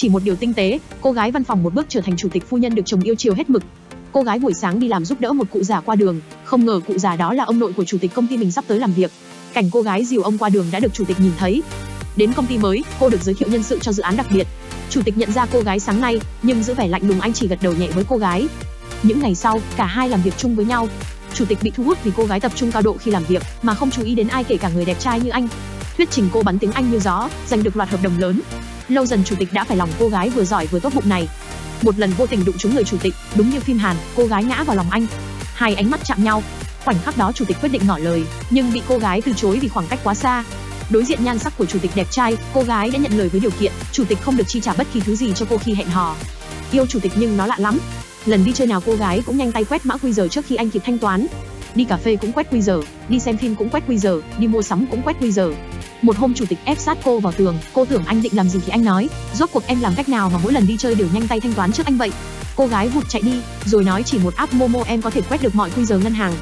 Chỉ một điều tinh tế, cô gái văn phòng một bước trở thành chủ tịch phu nhân được chồng yêu chiều hết mực. Cô gái buổi sáng đi làm giúp đỡ một cụ già qua đường, không ngờ cụ già đó là ông nội của chủ tịch công ty mình sắp tới làm việc. Cảnh cô gái dìu ông qua đường đã được chủ tịch nhìn thấy. Đến công ty mới, cô được giới thiệu nhân sự cho dự án đặc biệt. Chủ tịch nhận ra cô gái sáng nay, nhưng giữ vẻ lạnh lùng anh chỉ gật đầu nhẹ với cô gái. Những ngày sau, cả hai làm việc chung với nhau. Chủ tịch bị thu hút vì cô gái tập trung cao độ khi làm việc, mà không chú ý đến ai kể cả người đẹp trai như anh. Thuyết trình cô bắn tiếng Anh như gió, giành được loạt hợp đồng lớn. Lâu dần chủ tịch đã phải lòng cô gái vừa giỏi vừa tốt bụng này. Một lần vô tình đụng trúng người chủ tịch, đúng như phim Hàn, cô gái ngã vào lòng anh. Hai ánh mắt chạm nhau. Khoảnh khắc đó chủ tịch quyết định ngỏ lời, nhưng bị cô gái từ chối vì khoảng cách quá xa. Đối diện nhan sắc của chủ tịch đẹp trai, cô gái đã nhận lời với điều kiện, chủ tịch không được chi trả bất kỳ thứ gì cho cô khi hẹn hò. Yêu chủ tịch nhưng nó lạ lắm. Lần đi chơi nào cô gái cũng nhanh tay quét mã QR trước khi anh kịp thanh toán. Đi cà phê cũng quét quy giờ, đi xem phim cũng quét quy giờ, đi mua sắm cũng quét quy giờ. Một hôm chủ tịch ép sát cô vào tường, cô tưởng anh định làm gì thì anh nói, rốt cuộc em làm cách nào mà mỗi lần đi chơi đều nhanh tay thanh toán trước anh vậy? Cô gái vụt chạy đi, rồi nói chỉ một app Momo em có thể quét được mọi quy giờ ngân hàng.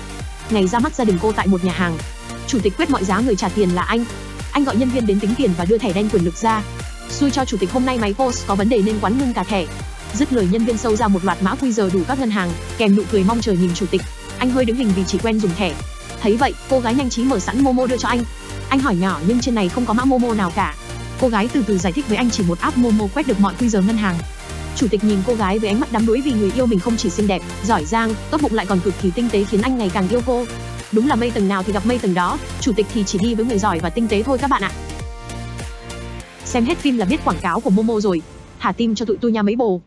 Ngày ra mắt gia đình cô tại một nhà hàng, chủ tịch quyết mọi giá người trả tiền là anh. Anh gọi nhân viên đến tính tiền và đưa thẻ đen quyền lực ra. Xui cho chủ tịch hôm nay máy POS có vấn đề nên quán ngưng cả thẻ. Dứt lời nhân viên sâu ra một loạt mã quy giờ đủ các ngân hàng, kèm nụ cười mong chờ nhìn chủ tịch. Anh hơi đứng hình vì chỉ quen dùng thẻ. Thấy vậy, cô gái nhanh trí mở sẵn Momo đưa cho anh. Anh hỏi nhỏ nhưng trên này không có mã Momo nào cả. Cô gái từ từ giải thích với anh chỉ một app Momo quét được mọi quy giờ ngân hàng. Chủ tịch nhìn cô gái với ánh mắt đắm đuối vì người yêu mình không chỉ xinh đẹp, giỏi giang, tốt bụng lại còn cực kỳ tinh tế khiến anh ngày càng yêu cô. Đúng là mây tầng nào thì gặp mây tầng đó, chủ tịch thì chỉ đi với người giỏi và tinh tế thôi các bạn ạ. Xem hết phim là biết quảng cáo của Momo rồi. Thả tim cho tụi tôi nha mấy bồ.